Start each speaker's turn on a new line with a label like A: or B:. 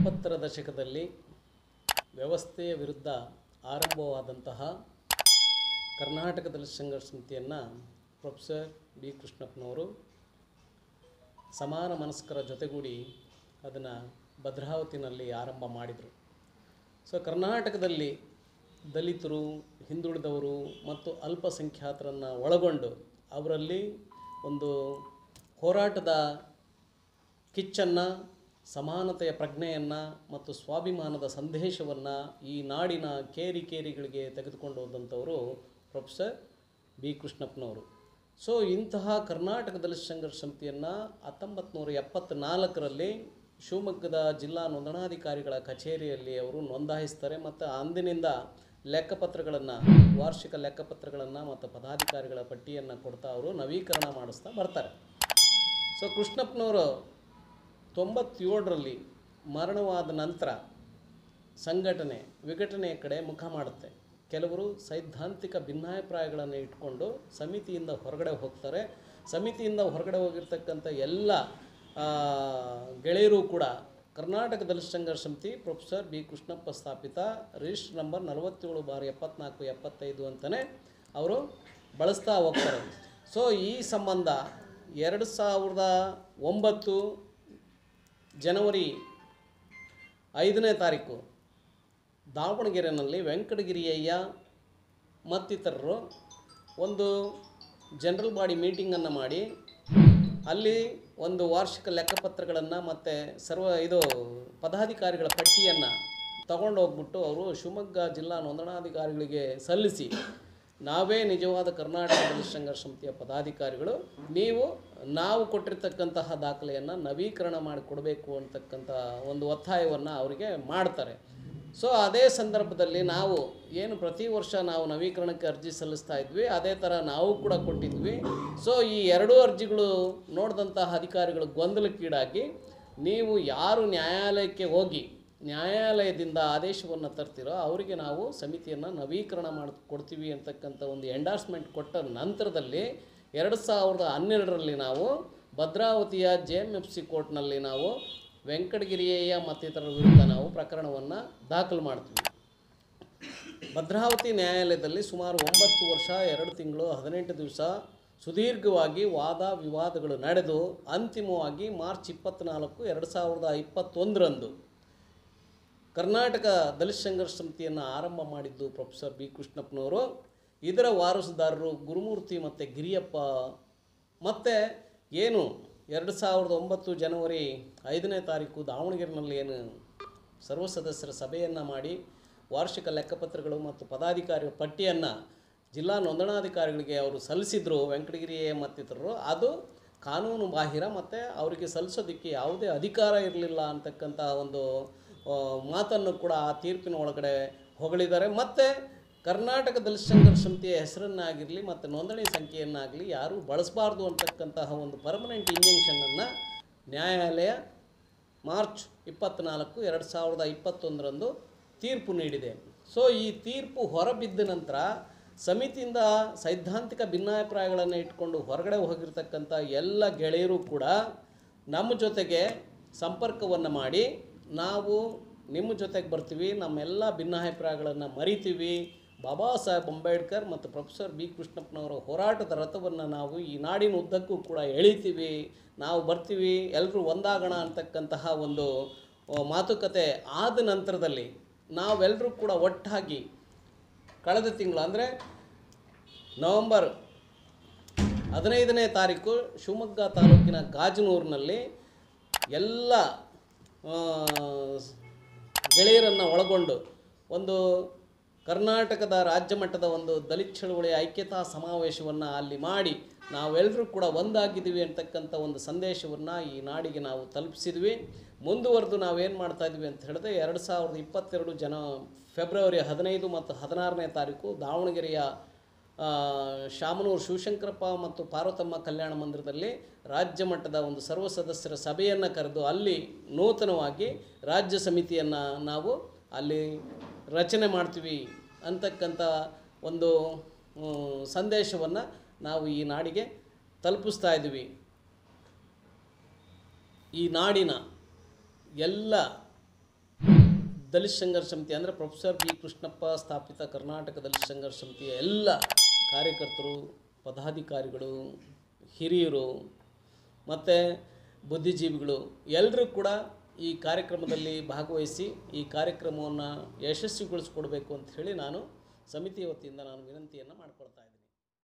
A: ಎಪ್ಪತ್ತರ ದಶಕದಲ್ಲಿ ವ್ಯವಸ್ಥೆಯ ವಿರುದ್ಧ ಆರಂಭವಾದಂತಹ ಕರ್ನಾಟಕದಲ್ಲಿ ಸಂಘರ್ಷ ಸಮಿತಿಯನ್ನು ಪ್ರೊಫೆಸರ್ ಬಿ ಕೃಷ್ಣಪ್ಪನವರು ಸಮಾನ ಮನಸ್ಕರ ಜೊತೆಗೂಡಿ ಅದನ್ನು ಭದ್ರಾವತಿನಲ್ಲಿ ಆರಂಭ ಮಾಡಿದರು. ಸೊ ಕರ್ನಾಟಕದಲ್ಲಿ ದಲಿತರು, ಹಿಂದುಳಿದವರು ಮತ್ತು ಅಲ್ಪಸಂಖ್ಯಾತರನ್ನು ಒಳಗೊಂಡು ಅವರಲ್ಲಿ ಒಂದು ಹೋರಾಟದ ಕಿಚ್ಚನ್ನು ಸಮಾನತೆಯ ಪ್ರಜ್ಞೆಯನ್ನು ಮತ್ತು ಸ್ವಾಭಿಮಾನದ ಸಂದೇಶವನ್ನು ಈ ನಾಡಿನ ಕೇರಿ ಕೇರಿಗಳಿಗೆ ತೆಗೆದುಕೊಂಡು ಹೋದಂಥವರು ಪ್ರೊಫೆಸರ್ ಬಿ. ಕೃಷ್ಣಪ್ಪನವರು. ಸೊ ಇಂತಹ ಕರ್ನಾಟಕದಲ್ಲಿ ಸಂಘರ್ಷ ಸಮಿತಿಯನ್ನು ಹತ್ತೊಂಬತ್ತು ನೂರ ಎಪ್ಪತ್ತ್ನಾಲ್ಕರಲ್ಲಿ ಶಿವಮೊಗ್ಗದ ಜಿಲ್ಲಾ ನೋಂದಣಾಧಿಕಾರಿಗಳ ಕಚೇರಿಯಲ್ಲಿ ಅವರು ನೋಂದಾಯಿಸ್ತಾರೆ ಮತ್ತು ಅಂದಿನಿಂದ ಲೆಕ್ಕಪತ್ರಗಳನ್ನು, ವಾರ್ಷಿಕ ಲೆಕ್ಕಪತ್ರಗಳನ್ನು ಮತ್ತು ಪದಾಧಿಕಾರಿಗಳ ಪಟ್ಟಿಯನ್ನು ಕೊಡ್ತಾ ಅವರು ನವೀಕರಣ ಮಾಡಿಸ್ತಾ ಬರ್ತಾರೆ. ಸೊ ಕೃಷ್ಣಪ್ಪನವರು ತೊಂಬತ್ತೇಳರಲ್ಲಿ ಮರಣವಾದ ನಂತರ ಸಂಘಟನೆ ವಿಘಟನೆಯ ಕಡೆ ಮುಖ ಮಾಡುತ್ತೆ. ಕೆಲವರು ಸೈದ್ಧಾಂತಿಕ ಭಿನ್ನಾಭಿಪ್ರಾಯಗಳನ್ನು ಇಟ್ಕೊಂಡು ಸಮಿತಿಯಿಂದ ಹೊರಗಡೆ ಹೋಗ್ತಾರೆ. ಸಮಿತಿಯಿಂದ ಹೊರಗಡೆ ಹೋಗಿರ್ತಕ್ಕಂಥ ಎಲ್ಲ ಗೆಳೆಯರು ಕೂಡ ಕರ್ನಾಟಕ ದಲಿತ ಸಮಿತಿ ಪ್ರೊಫೆಸರ್ ಬಿ ಕೃಷ್ಣಪ್ಪ ಸ್ಥಾಪಿತ ರಿಜಿಸ್ಟರ್ ನಂಬರ್ ನಲವತ್ತೇಳು ಬಾರಿ ಎಪ್ಪತ್ನಾಲ್ಕು, ಎಪ್ಪತ್ತೈದು ಅಂತಲೇ ಅವರು ಬಳಸ್ತಾ ಹೋಗ್ತಾರೆ. ಸೊ ಈ ಸಂಬಂಧ ಎರಡು ಸಾವಿರದ ಒಂಬತ್ತು ಜನವರಿ ಐದನೇ ತಾರೀಕು ದಾವಣಗೆರೆಯಲ್ಲಿ ವೆಂಕಟಗಿರಿಯಯ್ಯ ಮತ್ತಿತರರು ಒಂದು ಜನರಲ್ ಬಾಡಿ ಮೀಟಿಂಗನ್ನು ಮಾಡಿ, ಅಲ್ಲಿ ಒಂದು ವಾರ್ಷಿಕ ಲೆಕ್ಕಪತ್ರಗಳನ್ನು ಮತ್ತು ಸರ್ವ ಇದು ಪದಾಧಿಕಾರಿಗಳ ಪಟ್ಟಿಯನ್ನು ತಗೊಂಡು ಹೋಗ್ಬಿಟ್ಟು ಅವರು ಶಿವಮೊಗ್ಗ ಜಿಲ್ಲಾ ನೋಂದಣಾಧಿಕಾರಿಗಳಿಗೆ ಸಲ್ಲಿಸಿ ನಾವೇ ನಿಜವಾದ ಕರ್ನಾಟಕ ದಲಿತ ಸಂಘರ್ಷ ಸಮಿತಿಯ ಪದಾಧಿಕಾರಿಗಳು. ನೀವು, ನಾವು ಕೊಟ್ಟಿರ್ತಕ್ಕಂತಹ ದಾಖಲೆಯನ್ನು ನವೀಕರಣ ಮಾಡಿಕೊಡಬೇಕು ಅಂತಕ್ಕಂಥ ಒಂದು ಒತ್ತಾಯವನ್ನು ಅವರಿಗೆ ಮಾಡ್ತಾರೆ. ಸೊ ಅದೇ ಸಂದರ್ಭದಲ್ಲಿ ನಾವು ಏನು ಪ್ರತಿ ವರ್ಷ ನಾವು ನವೀಕರಣಕ್ಕೆ ಅರ್ಜಿ ಸಲ್ಲಿಸ್ತಾ ಇದ್ವಿ, ಅದೇ ಥರ ನಾವು ಕೂಡ ಕೊಟ್ಟಿದ್ವಿ. ಸೊ ಈ ಎರಡೂ ಅರ್ಜಿಗಳು ನೋಡಿದಂತಹ ಅಧಿಕಾರಿಗಳು ಗೊಂದಲಕ್ಕೀಡಾಗಿ, ನೀವು ಯಾರು ನ್ಯಾಯಾಲಯಕ್ಕೆ ಹೋಗಿ ನ್ಯಾಯಾಲಯದಿಂದ ಆದೇಶವನ್ನು ತರ್ತಿರೋ ಅವರಿಗೆ ನಾವು ಸಮಿತಿಯನ್ನು ನವೀಕರಣ ಮಾಡಿ, ಕೊಡ್ತೀವಿ ಅಂತಕ್ಕಂಥ ಒಂದು ಎಂಡಾರ್ಸ್ಮೆಂಟ್ ಕೊಟ್ಟ ನಂತರದಲ್ಲಿ ಎರಡು ಸಾವಿರದ ಹನ್ನೆರಡರಲ್ಲಿ ನಾವು ಭದ್ರಾವತಿಯ ಜೆ ಎಂ ಎಫ್ ಸಿ ಕೋರ್ಟ್ನಲ್ಲಿ ನಾವು ವೆಂಕಟಗಿರಿಯಯ್ಯ ಮತ್ತಿತರರ ವಿರುದ್ಧ ನಾವು ಪ್ರಕರಣವನ್ನು ದಾಖಲು ಮಾಡ್ತೀವಿ. ಭದ್ರಾವತಿ ನ್ಯಾಯಾಲಯದಲ್ಲಿ ಸುಮಾರು ಒಂಬತ್ತು ವರ್ಷ, ಎರಡು ತಿಂಗಳು, ಹದಿನೆಂಟು ದಿವಸ ಸುದೀರ್ಘವಾಗಿ ವಾದ ವಿವಾದಗಳು ನಡೆದು ಅಂತಿಮವಾಗಿ ಮಾರ್ಚ್ ಇಪ್ಪತ್ತ್ನಾಲ್ಕು ಎರಡು ಸಾವಿರದ ಇಪ್ಪತ್ತೊಂದರಂದು ಕರ್ನಾಟಕ ದಲಿತ ಸಂಘರ್ಷ ಸಮಿತಿಯನ್ನು ಆರಂಭ ಮಾಡಿದ್ದು ಪ್ರೊಫೆಸರ್ ಬಿ ಕೃಷ್ಣಪ್ಪನವರು. ಇದರ ವಾರಸುದಾರರು ಗುರುಮೂರ್ತಿ ಮತ್ತು ಗಿರಿಯಪ್ಪ. ಮತ್ತು ಏನು ಎರಡು ಸಾವಿರದ ಒಂಬತ್ತು ಜನವರಿ ಐದನೇ ತಾರೀಕು ದಾವಣಗೆರೆನಲ್ಲಿ ಏನು ಸರ್ವ ಸದಸ್ಯರ ಸಭೆಯನ್ನು ಮಾಡಿ ವಾರ್ಷಿಕ ಲೆಕ್ಕಪತ್ರಗಳು ಮತ್ತು ಪದಾಧಿಕಾರಿಗಳ ಪಟ್ಟಿಯನ್ನು ಜಿಲ್ಲಾ ನೋಂದಣಾಧಿಕಾರಿಗಳಿಗೆ ಅವರು ಸಲ್ಲಿಸಿದ್ರು, ವೆಂಕಟಗಿರಿ ಮತ್ತಿತರರು. ಅದು ಕಾನೂನು ಬಾಹಿರ ಮತ್ತು ಅವರಿಗೆ ಸಲ್ಲಿಸೋದಕ್ಕೆ ಯಾವುದೇ ಅಧಿಕಾರ ಇರಲಿಲ್ಲ ಅಂತಕ್ಕಂಥ ಒಂದು ಮಾತನ್ನು ಕೂಡ ಆ ತೀರ್ಪಿನ ಒಳಗಡೆ ಹೊಗಳಿದ್ದಾರೆ. ಮತ್ತು ಕರ್ನಾಟಕ ದಲಿತ ಸಂಘರ್ಷ ಸಮಿತಿಯ ಹೆಸರನ್ನಾಗಿರಲಿ ಮತ್ತು ನೋಂದಣಿ ಸಂಖ್ಯೆಯನ್ನಾಗಲಿ ಯಾರೂ ಬಳಸಬಾರ್ದು ಅಂತಕ್ಕಂತಹ ಒಂದು ಪರ್ಮನೆಂಟ್ ಇಂಜೆಕ್ಷನನ್ನು ನ್ಯಾಯಾಲಯ ಮಾರ್ಚ್ ಇಪ್ಪತ್ತ್ನಾಲ್ಕು ಎರಡು ಸಾವಿರದ ಇಪ್ಪತ್ತೊಂದರಂದು ತೀರ್ಪು ನೀಡಿದೆ. ಸೊ ಈ ತೀರ್ಪು ಹೊರಬಿದ್ದ ನಂತರ ಸಮಿತಿಯಿಂದ ಸೈದ್ಧಾಂತಿಕ ಭಿನ್ನಾಭಿಪ್ರಾಯಗಳನ್ನು ಇಟ್ಕೊಂಡು ಹೊರಗಡೆ ಹೋಗಿರ್ತಕ್ಕಂಥ ಎಲ್ಲ ಗೆಳೆಯರು ಕೂಡ ನಮ್ಮ ಜೊತೆಗೆ ಸಂಪರ್ಕವನ್ನು ಮಾಡಿ ನಾವು ನಿಮ್ಮ ಜೊತೆಗೆ ಬರ್ತೀವಿ ನಮ್ಮೆಲ್ಲ ಭಿನ್ನಾಭಿಪ್ರಾಯಗಳನ್ನು ಮರಿತೀವಿ. ಬಾಬಾ ಸಾಹೇಬ್ ಅಂಬೇಡ್ಕರ್ ಮತ್ತು ಪ್ರೊಫೆಸರ್ ಬಿ ಕೃಷ್ಣಪ್ಪನವರ ಹೋರಾಟದ ರಥವನ್ನು ನಾವು ಈ ನಾಡಿನ ಉದ್ದಕ್ಕೂ ಕೂಡ ಎಳಿತೀವಿ. ನಾವು ಬರ್ತೀವಿ ಎಲ್ಲರೂ ಒಂದಾಗೋಣ ಅಂತಕ್ಕಂತಹ ಒಂದು ಮಾತುಕತೆ ಆದ ನಂತರದಲ್ಲಿ ನಾವೆಲ್ಲರೂ ಕೂಡ ಒಟ್ಟಾಗಿ ಕಳೆದ ತಿಂಗಳು ಅಂದರೆ ನವಂಬರ್ ಹದಿನೈದನೇ ತಾರೀಕು ಶಿವಮೊಗ್ಗ ತಾಲೂಕಿನ ಗಾಜನೂರಿನಲ್ಲಿ ಎಲ್ಲ ಗೆಳೆಯರನ್ನು ಒಳಗೊಂಡು ಒಂದು ಕರ್ನಾಟಕದ ರಾಜ್ಯ ಮಟ್ಟದ ಒಂದು ದಲಿತ ಚಳುವಳಿ ಐಕ್ಯತಾ ಸಮಾವೇಶವನ್ನು ಅಲ್ಲಿ ಮಾಡಿ ನಾವೆಲ್ಲರೂ ಕೂಡ ಒಂದಾಗಿದ್ದೀವಿ ಅಂತಕ್ಕಂಥ ಒಂದು ಸಂದೇಶವನ್ನು ಈ ನಾಡಿಗೆ ನಾವು ತಲುಪಿಸಿದ್ವಿ. ಮುಂದುವರೆದು ನಾವೇನು ಮಾಡ್ತಾ ಇದ್ವಿ ಅಂತ ಹೇಳಿದ್ರೆ ಎರಡು ಸಾವಿರದ ಇಪ್ಪತ್ತೆರಡು ಜನ ಫೆಬ್ರವರಿ ಹದಿನೈದು ಮತ್ತು ಹದಿನಾರನೇ ತಾರೀಕು ದಾವಣಗೆರೆಯ ಶಾಮನೂರು ಶಿವಶಂಕರಪ್ಪ ಮತ್ತು ಪಾರ್ವತಮ್ಮ ಕಲ್ಯಾಣ ಮಂದಿರದಲ್ಲಿ ರಾಜ್ಯ ಮಟ್ಟದ ಒಂದು ಸರ್ವ ಸದಸ್ಯರ ಸಭೆಯನ್ನು ಕರೆದು ಅಲ್ಲಿ ನೂತನವಾಗಿ ರಾಜ್ಯ ಸಮಿತಿಯನ್ನು ನಾವು ಅಲ್ಲಿ ರಚನೆ ಮಾಡ್ತೀವಿ ಅಂತಕ್ಕಂಥ ಒಂದು ಸಂದೇಶವನ್ನು ನಾವು ಈ ನಾಡಿಗೆ ತಲುಪಿಸ್ತಾ ಇದ್ದೀವಿ. ಈ ನಾಡಿನ ಎಲ್ಲ ದಲಿತ ಸಂಘರ್ಷ ಸಮಿತಿ ಅಂದರೆ ಪ್ರೊಫೆಸರ್ ಬಿ ಕೃಷ್ಣಪ್ಪ ಸ್ಥಾಪಿತ ಕರ್ನಾಟಕ ದಲಿತ ಸಂಘರ್ಷ ಸಮಿತಿಯ ಎಲ್ಲ ಕಾರ್ಯಕರ್ತರು, ಪದಾಧಿಕಾರಿಗಳು, ಹಿರಿಯರು, ಮತ್ತು ಬುದ್ಧಿಜೀವಿಗಳು ಎಲ್ಲರೂ ಕೂಡ ಈ ಕಾರ್ಯಕ್ರಮದಲ್ಲಿ ಭಾಗವಹಿಸಿ ಈ ಕಾರ್ಯಕ್ರಮವನ್ನು ಯಶಸ್ವಿಗೊಳಿಸ್ಕೊಡ್ಬೇಕು ಅಂತ ಹೇಳಿ ನಾನು ಸಮಿತಿಯ ವತಿಯಿಂದ ನಾನು ವಿನಂತಿಯನ್ನು ಮಾಡ್ಕೊಳ್ತಾ ಇದ್ದೀನಿ.